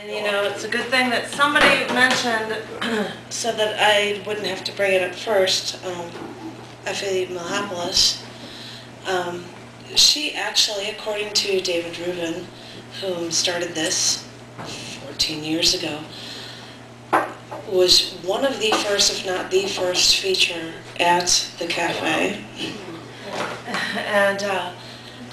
And you know, it's a good thing that somebody mentioned, so that I wouldn't have to bring it up first, um, Effie Mihopoulos. Um, she actually, according to David Rubin, whom started this 14 years ago, was one of the first, if not the first feature at the cafe. And, uh,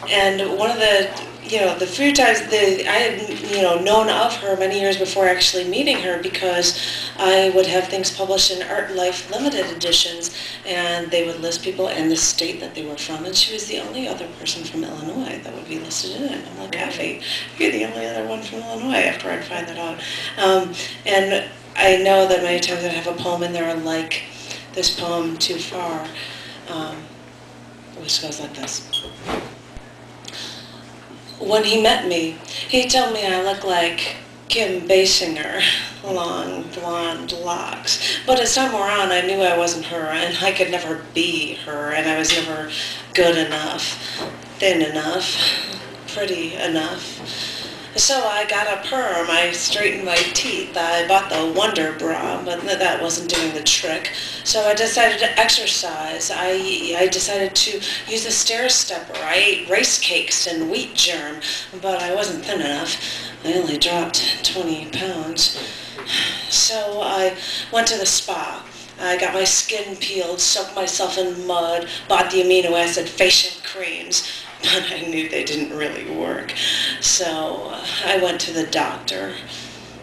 and one of the, you know, the few times the, I had, you know, known of her many years before actually meeting her because I would have things published in Art Life limited editions and they would list people and the state that they were from and she was the only other person from Illinois that would be listed in it. I'm like, Effie, you're the only other one from Illinois after I'd find that out. Um, and I know that many times I'd have a poem in there like this poem, Too Far, um, which goes like this. When he met me, he told me I look like Kim Basinger, long blonde locks. But as time wore on, I knew I wasn't her, and I could never be her, and I was never good enough, thin enough, pretty enough. So I got a perm, I straightened my teeth, I bought the Wonder Bra, but that wasn't doing the trick. So I decided to exercise. I, I decided to use a stair stepper. I ate rice cakes and wheat germ, but I wasn't thin enough. I only dropped 20 pounds. So I went to the spa. I got my skin peeled, soaked myself in mud, bought the amino acid facial creams, but I knew they didn't really work. So uh, I went to the doctor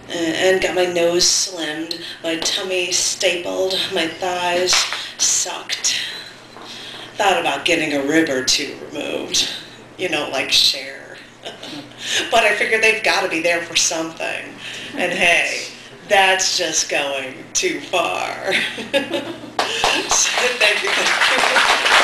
and got my nose slimmed, my tummy stapled, my thighs sucked. Thought about getting a rib or two removed, you know, like Cher. but I figured they've got to be there for something. And hey, that's just going too far. so, thank you.